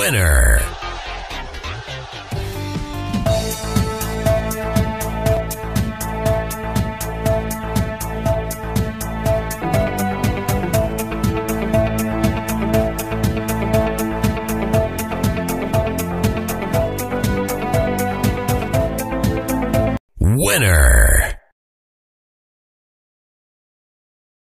winner. Winner.